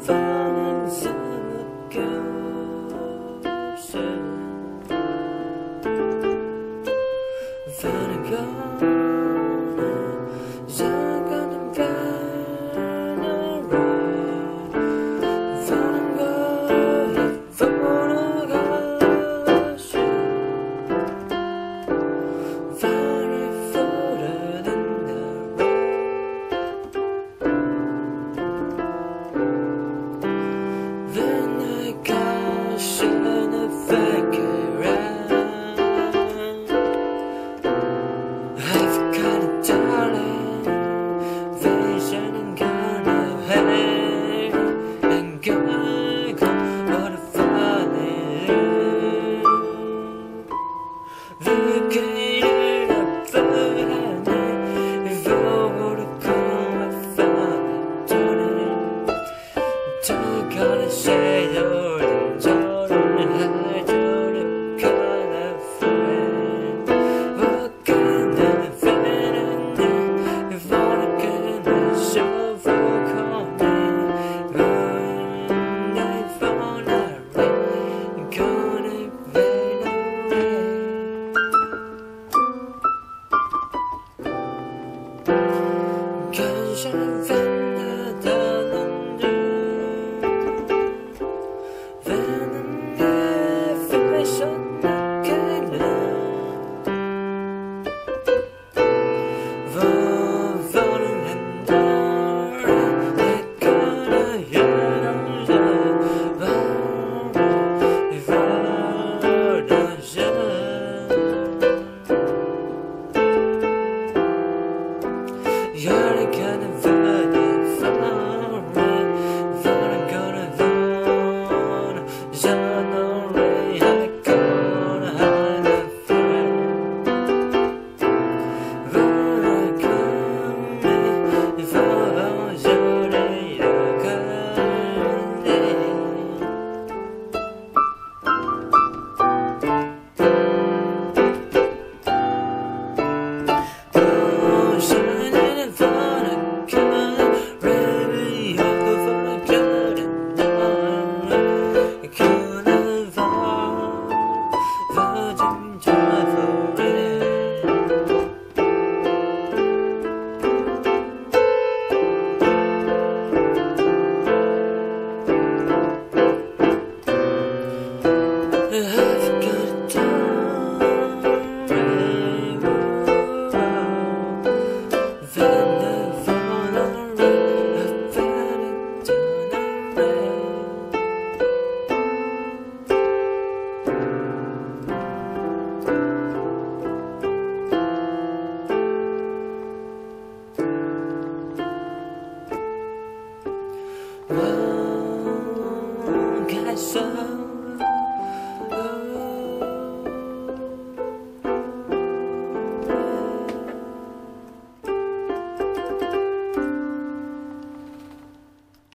Vertigo you one